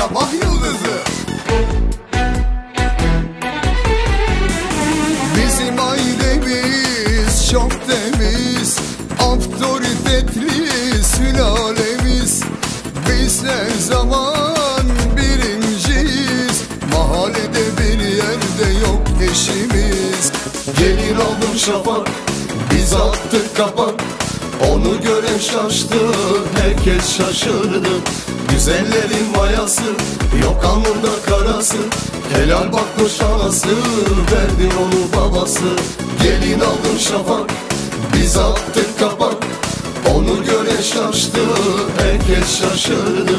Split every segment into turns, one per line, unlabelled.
sabah yıldızı. Bizim ailemiz çok temiz Otoritetli sülalemiz. Biz her zaman birinciyiz? Mahallede bir yerde yok eşimiz. Gelin aldım şafak biz attık kapak. Onu gören şaştı herkes şaşırdı Güzellerin mayası yok alnında karası. Helal bakmış anası verdi onu babası. Gelin aldım şafak biz attık kapak. Onu gören şaştı herkes şaşırdı.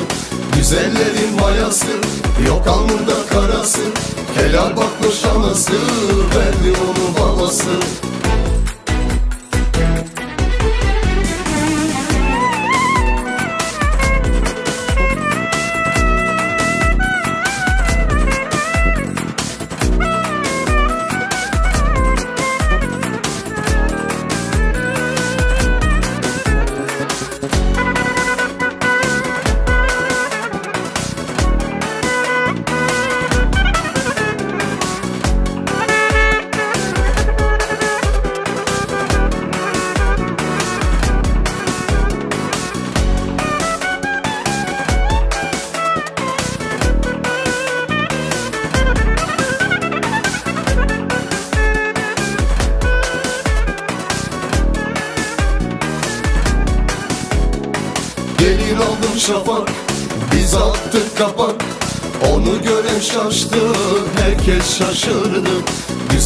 Güzellerin mayası yok alnında karası. Helal bakmış anası verdi onu babası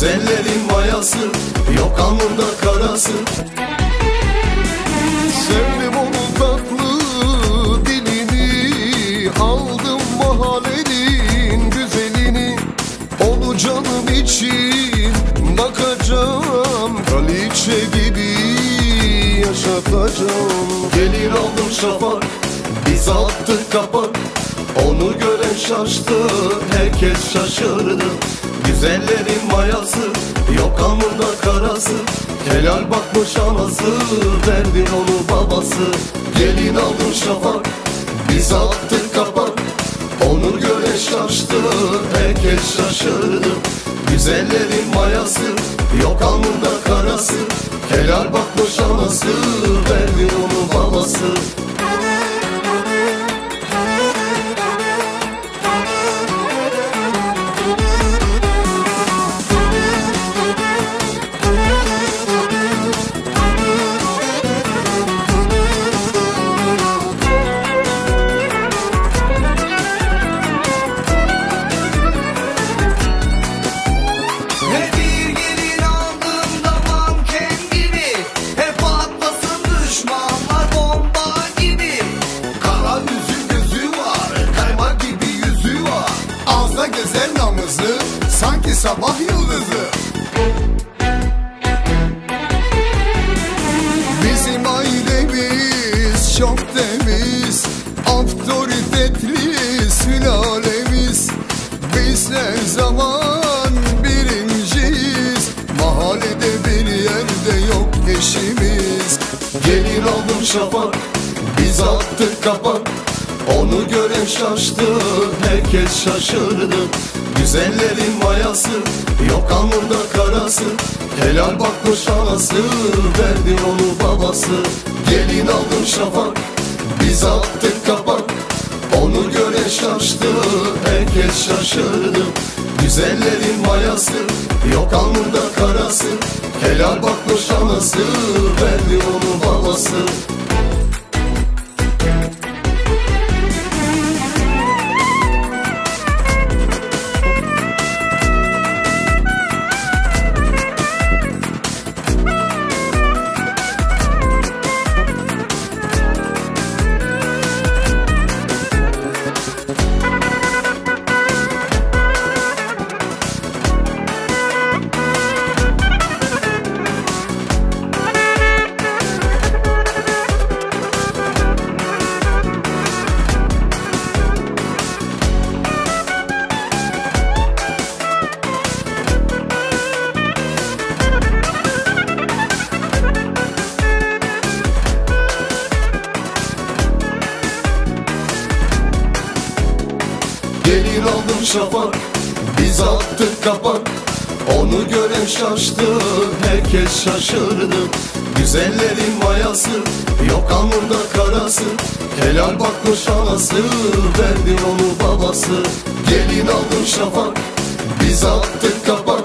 Güzellerin mayası yok alnında karası. Sevdim onun tatlı dilini Aldım mahallenin güzelini. Onu canım için bakacağım Kraliçe gibi yaşatacağım. Gelin aldım şafak biz attık kapak. Onu gören şaştı herkes şaşırdı. Güzellerin Helal bakmış anası verdi onu babası. Gelin aldım şafak biz attık kapak. Onu gören şaştı herkes şaşırdı. Güzellerin mayası yok alnında karası. Helal bakmış anası Verdi onu babası çok temiz Otoritetli sülalemiz. Biz her zaman birinciyiz? Mahallede bir yerde yok eşimiz. Gelin aldım şafak Biz attık kapak. Onu gören şaştı Herkes şaşırdı. Güzellerin mayası Yok alnında karası. Helal bakmış anası Verdi onu babası Gelin aldım şafak Biz attık kapak. Onu gören şaştı Herkes şaşırdı. Güzellerin mayası Yok alnında karası. Helal bakmış anası Verdi onu babası Helal bakmış anası Verdi onu babası. Gelin aldım şafak Biz attık kapak.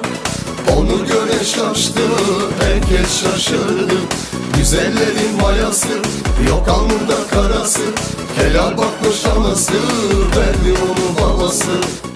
Onu gören şaştı Herkes şaşırdı. Güzellerin mayası Yok alnında karası. Helal bakmış anası Verdi onu babası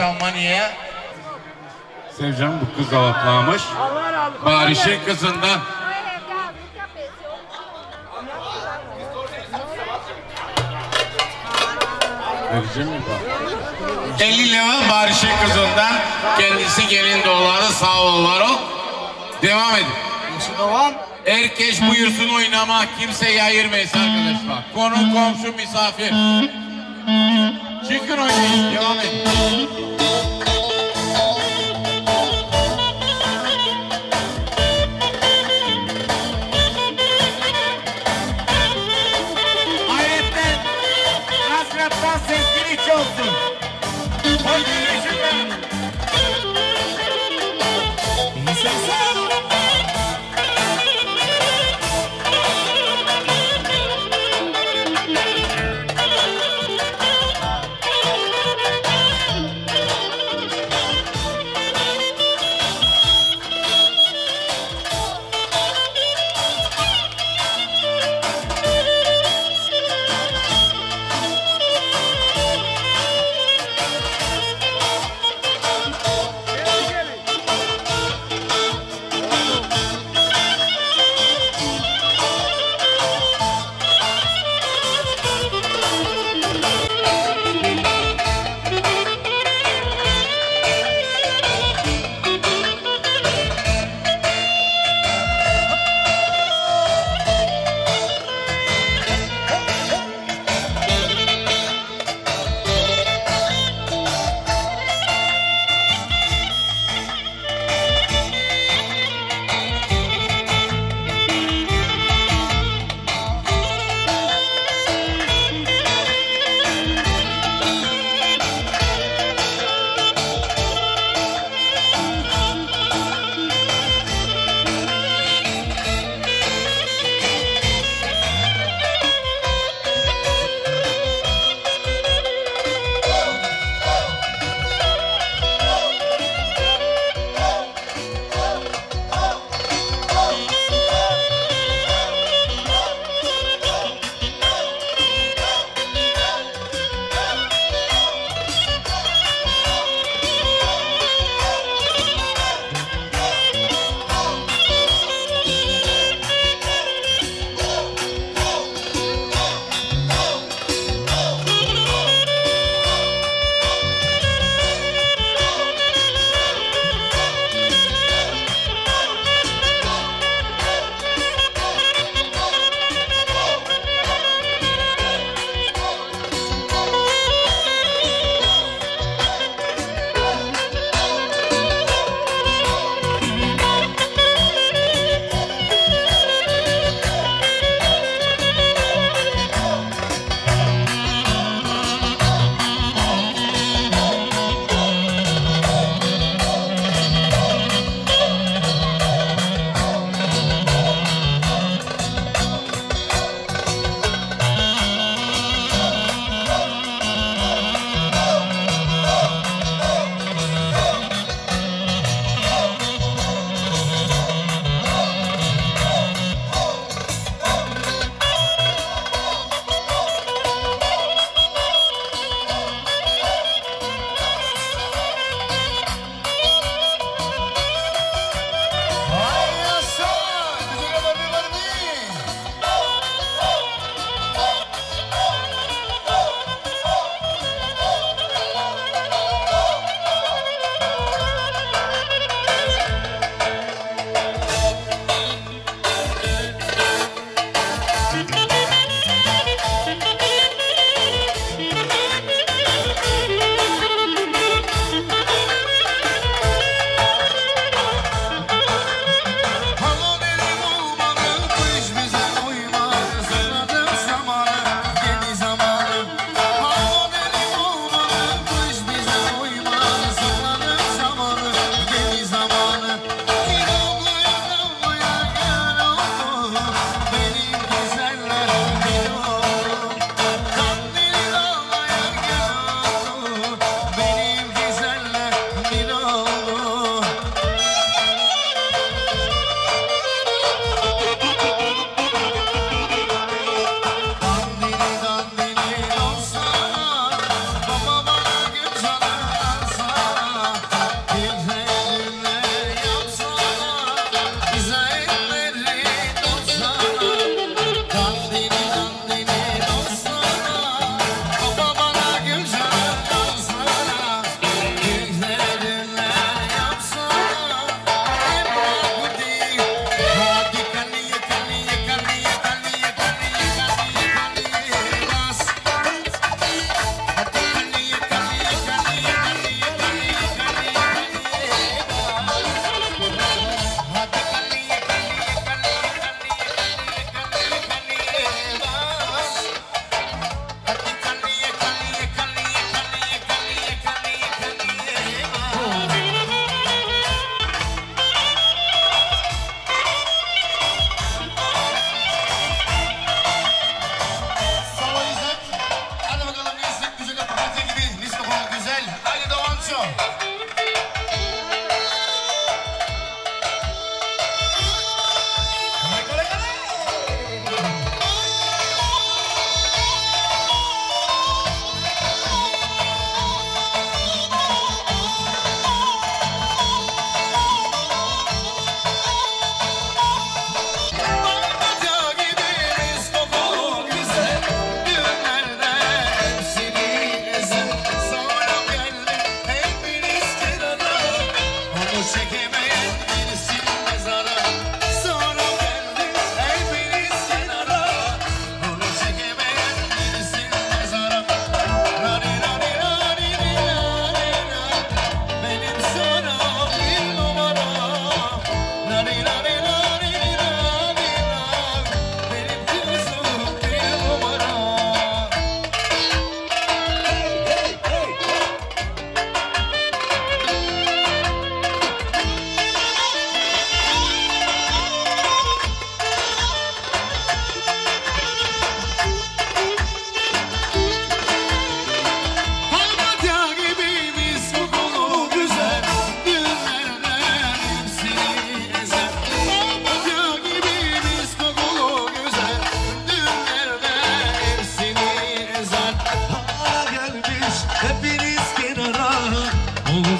Almanya'ya. Sevcan bu kız alaklamış. Barış'ın kızından. Vereceğim mi bak? 50 lira Barış'ın kızından. Kendisi gelin doları sağ ol var ol. Devam edin.
Devam.
Herkes buyursun oynama. Kimse yayırmayız arkadaşlar. Konu komşu misafir. Çıkın oynayın. Devam.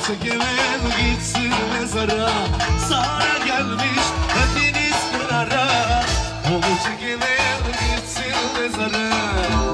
çekemem gitsin mezara. Sara gelmiş hepiniz kınara Onu çekemem gitsin mezara.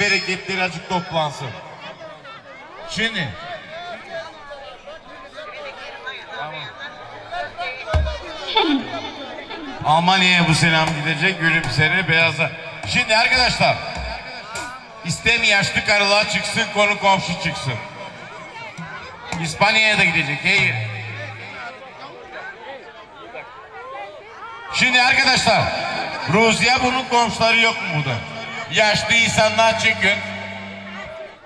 Bereketleri açık toplansın. Şimdi. Almanya'ya bu selam gidecek gülümsere beyaza. Şimdi arkadaşlar. İstem yaşlı karılığa çıksın konu komşu çıksın. İspanya'ya da gidecek. Hey. Şimdi arkadaşlar Rusya bunun komşuları yok mu burada? Yaşlı insanlar çıkın.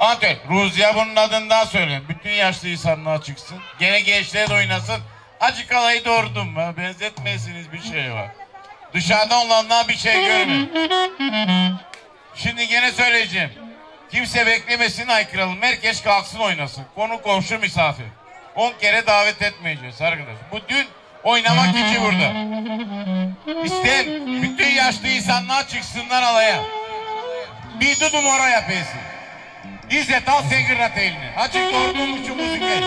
Antep Rusya bunun adından söyleyin. Bütün yaşlı insanlar çıksın. Gene gençler de oynasın. Acık alayı doğurdum mu? Benzetmesiniz bir şey var. Dışarıda olanlar bir şey görmüyor. Şimdi gene söyleyeceğim. Kimse beklemesin aykıralım. Herkes kalksın oynasın. Konu komşu misafir. 10 kere davet etmeyeceğiz arkadaş. Bu dün oynamak için burada. İstem bütün yaşlı insanlar çıksınlar alaya. De numara yapıyorsun. İzzet al sen kırat elini. Açık için müzik et.